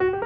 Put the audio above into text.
you